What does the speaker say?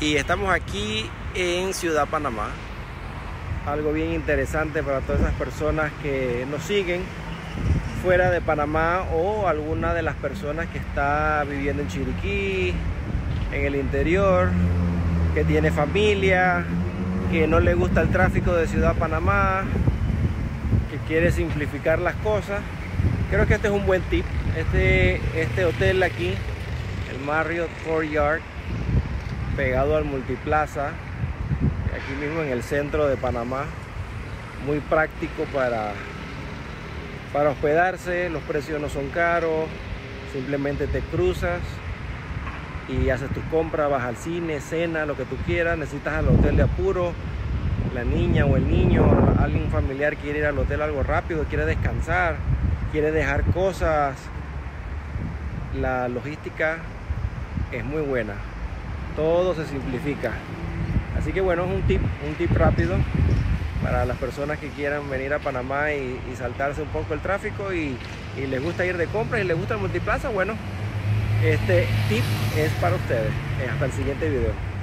y estamos aquí en Ciudad Panamá. Algo bien interesante para todas esas personas que nos siguen fuera de Panamá o alguna de las personas que está viviendo en Chiriquí, en el interior, que tiene familia, que no le gusta el tráfico de Ciudad Panamá, que quiere simplificar las cosas. Creo que este es un buen tip. Este, este hotel aquí, el Marriott Courtyard, pegado al Multiplaza, aquí mismo en el centro de Panamá. Muy práctico para, para hospedarse, los precios no son caros, simplemente te cruzas y haces tu compra, vas al cine, cena, lo que tú quieras, necesitas al hotel de apuro, la niña o el niño, alguien familiar quiere ir al hotel algo rápido, quiere descansar, quiere dejar cosas, la logística es muy buena todo se simplifica. Así que bueno, es un tip, un tip rápido para las personas que quieran venir a Panamá y, saltarse un poco el tráfico y, y, les gusta ir de compra y les gusta el multiplaza, bueno, este tip es para ustedes. Hasta el siguiente video.